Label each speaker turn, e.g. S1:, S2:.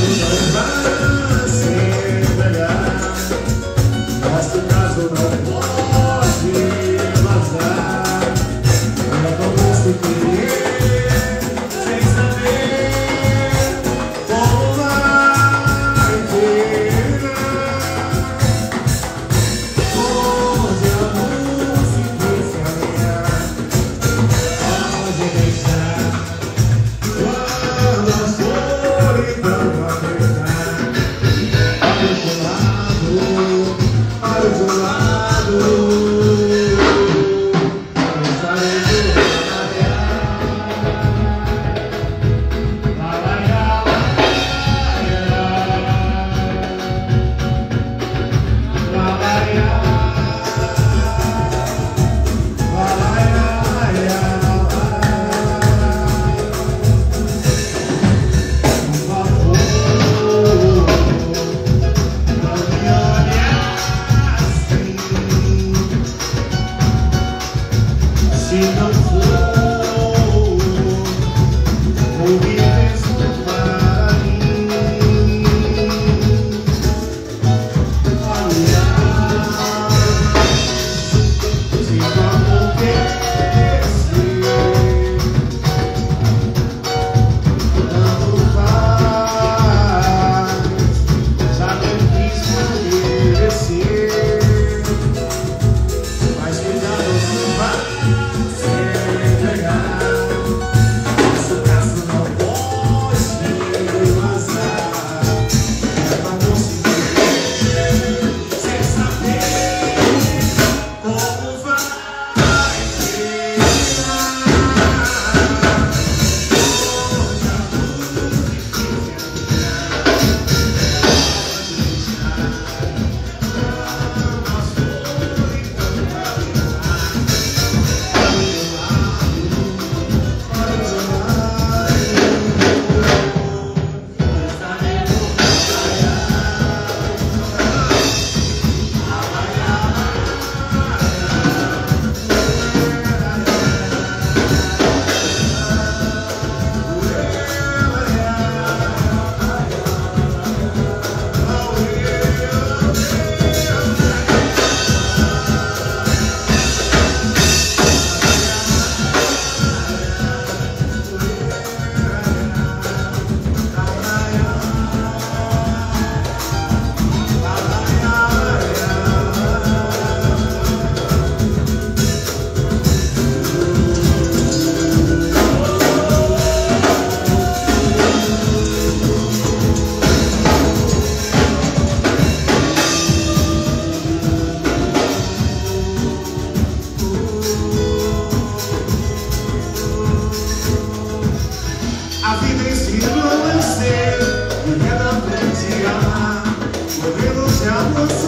S1: Bye. will destino vencer,